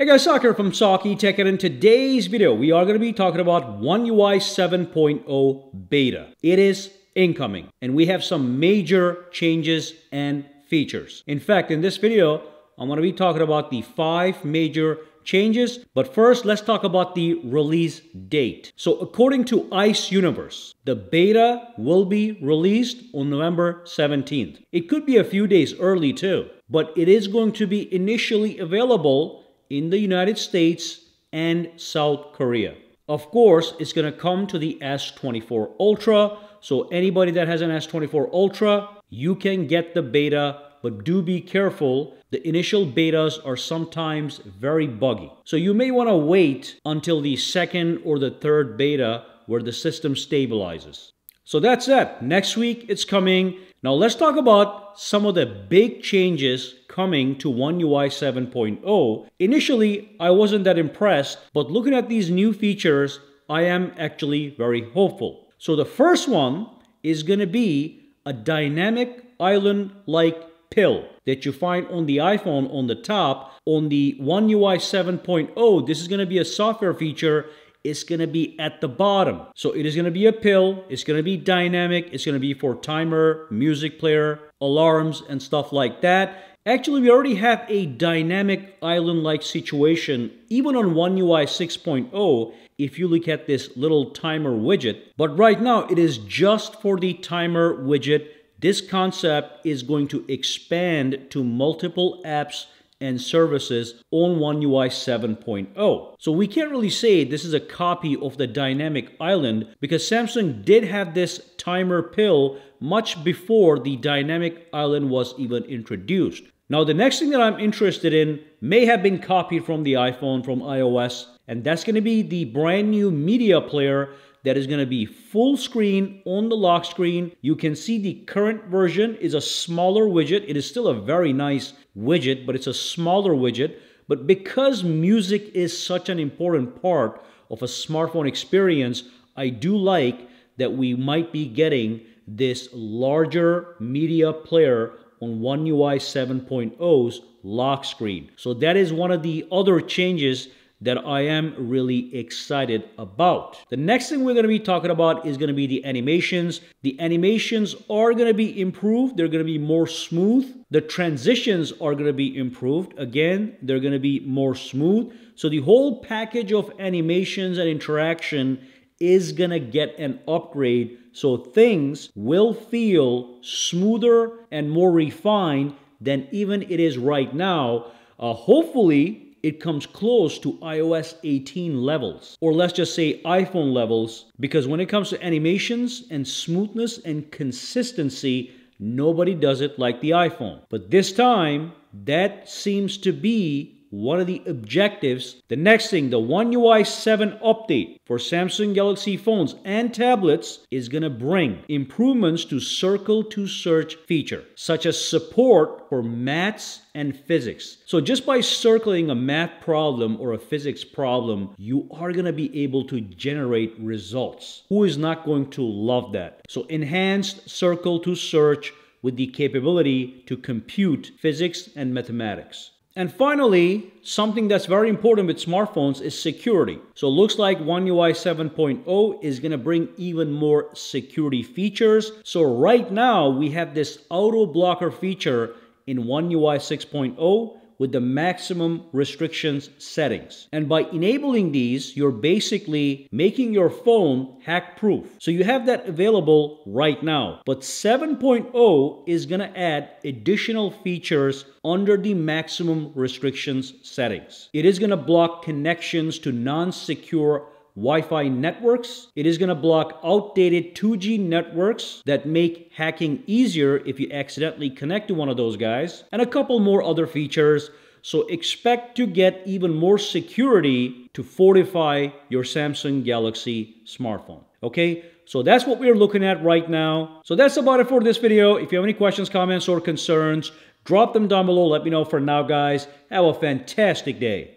Hey guys, Saki from Saki Tech and in today's video we are going to be talking about One UI 7.0 beta. It is incoming and we have some major changes and features. In fact, in this video I'm going to be talking about the five major changes, but first let's talk about the release date. So according to Ice Universe, the beta will be released on November 17th. It could be a few days early too, but it is going to be initially available in the United States and South Korea. Of course, it's going to come to the S24 Ultra. So anybody that has an S24 Ultra, you can get the beta, but do be careful. The initial betas are sometimes very buggy. So you may want to wait until the second or the third beta where the system stabilizes. So that's it. Next week it's coming. Now let's talk about some of the big changes coming to One UI 7.0. Initially, I wasn't that impressed, but looking at these new features, I am actually very hopeful. So the first one is going to be a dynamic island-like pill that you find on the iPhone on the top. On the One UI 7.0, this is going to be a software feature it's going to be at the bottom. So it is going to be a pill. It's going to be dynamic. It's going to be for timer, music player, alarms, and stuff like that. Actually, we already have a dynamic island-like situation even on One UI 6.0 if you look at this little timer widget. But right now, it is just for the timer widget. This concept is going to expand to multiple apps and services on One UI 7.0. So we can't really say this is a copy of the dynamic island because Samsung did have this timer pill much before the dynamic island was even introduced. Now the next thing that I'm interested in may have been copied from the iPhone, from iOS, and that's going to be the brand new media player that is going to be full screen on the lock screen. You can see the current version is a smaller widget. It is still a very nice widget, but it's a smaller widget. But because music is such an important part of a smartphone experience, I do like that we might be getting this larger media player on One UI 7.0's lock screen. So that is one of the other changes that I am really excited about. The next thing we're going to be talking about is going to be the animations. The animations are going to be improved. They're going to be more smooth. The transitions are going to be improved. Again, they're going to be more smooth. So the whole package of animations and interaction is going to get an upgrade so things will feel smoother and more refined than even it is right now. Uh, hopefully, it comes close to iOS 18 levels, or let's just say iPhone levels, because when it comes to animations and smoothness and consistency, nobody does it like the iPhone. But this time, that seems to be one of the objectives. The next thing, the One UI 7 update for Samsung Galaxy phones and tablets is going to bring improvements to circle to search feature, such as support for maths and physics. So just by circling a math problem or a physics problem, you are going to be able to generate results. Who is not going to love that? So enhanced circle to search with the capability to compute physics and mathematics. And finally, something that's very important with smartphones is security. So it looks like One UI 7.0 is going to bring even more security features. So right now we have this auto blocker feature in One UI 6.0 with the maximum restrictions settings. And by enabling these, you're basically making your phone hack proof. So you have that available right now. But 7.0 is going to add additional features under the maximum restrictions settings. It is going to block connections to non-secure Wi-Fi networks. It is going to block outdated 2G networks that make hacking easier if you accidentally connect to one of those guys, and a couple more other features. So expect to get even more security to fortify your Samsung Galaxy smartphone. Okay, so that's what we're looking at right now. So that's about it for this video. If you have any questions, comments, or concerns, drop them down below. Let me know for now, guys. Have a fantastic day.